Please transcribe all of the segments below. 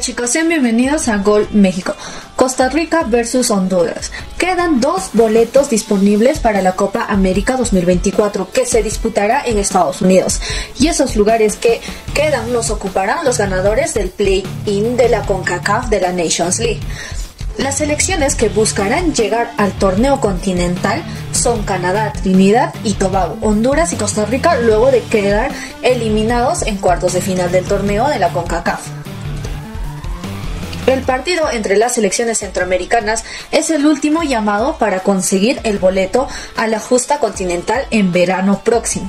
chicos, sean bienvenidos a Gol México. Costa Rica versus Honduras. Quedan dos boletos disponibles para la Copa América 2024 que se disputará en Estados Unidos. Y esos lugares que quedan los ocuparán los ganadores del play-in de la CONCACAF de la Nations League. Las selecciones que buscarán llegar al torneo continental son Canadá, Trinidad y Tobago, Honduras y Costa Rica luego de quedar eliminados en cuartos de final del torneo de la CONCACAF. El partido entre las selecciones centroamericanas es el último llamado para conseguir el boleto a la justa continental en verano próximo.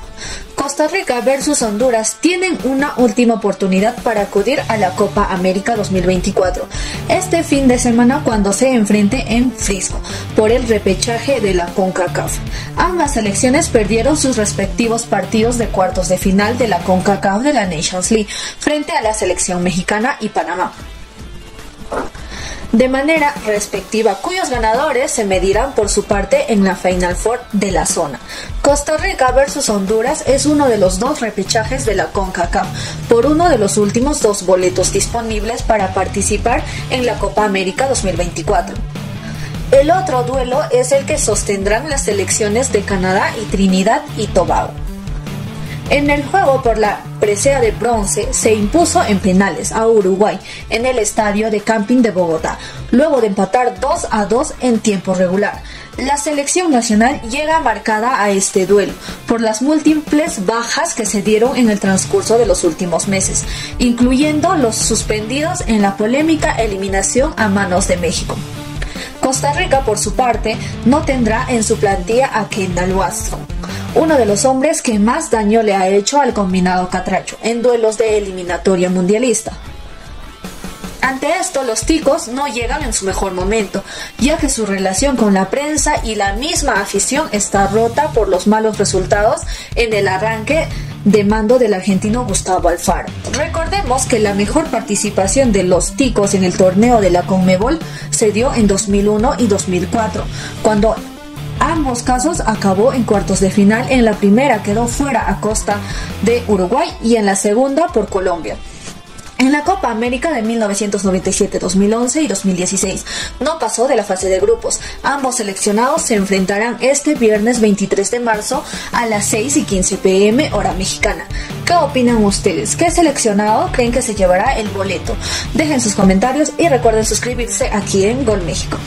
Costa Rica versus Honduras tienen una última oportunidad para acudir a la Copa América 2024 este fin de semana cuando se enfrente en Frisco por el repechaje de la CONCACAF. Ambas selecciones perdieron sus respectivos partidos de cuartos de final de la CONCACAF de la Nations League frente a la selección mexicana y Panamá de manera respectiva, cuyos ganadores se medirán por su parte en la Final Four de la zona. Costa Rica versus Honduras es uno de los dos repechajes de la CONCACAF por uno de los últimos dos boletos disponibles para participar en la Copa América 2024. El otro duelo es el que sostendrán las selecciones de Canadá y Trinidad y Tobago. En el juego por la presea de bronce se impuso en penales a Uruguay en el estadio de camping de Bogotá, luego de empatar 2 a 2 en tiempo regular. La selección nacional llega marcada a este duelo por las múltiples bajas que se dieron en el transcurso de los últimos meses, incluyendo los suspendidos en la polémica eliminación a manos de México. Costa Rica, por su parte, no tendrá en su plantilla a Kendall Watson, uno de los hombres que más daño le ha hecho al combinado catracho en duelos de eliminatoria mundialista. Ante esto, los ticos no llegan en su mejor momento, ya que su relación con la prensa y la misma afición está rota por los malos resultados en el arranque de mando del argentino Gustavo Alfaro. Recordemos que la mejor participación de los ticos en el torneo de la Conmebol se dio en 2001 y 2004, cuando ambos casos acabó en cuartos de final. En la primera quedó fuera a costa de Uruguay y en la segunda por Colombia. En la Copa América de 1997, 2011 y 2016 no pasó de la fase de grupos. Ambos seleccionados se enfrentarán este viernes 23 de marzo a las 6 y 15 pm hora mexicana. ¿Qué opinan ustedes? ¿Qué seleccionado creen que se llevará el boleto? Dejen sus comentarios y recuerden suscribirse aquí en Gol México.